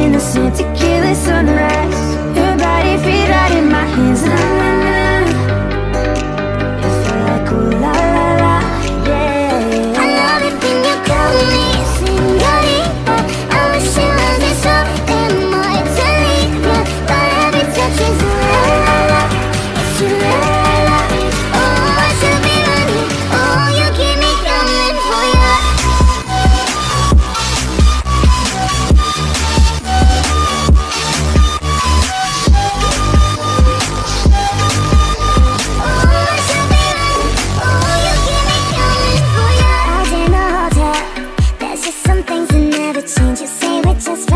innocent to kill this on just some things that never change. You say we're just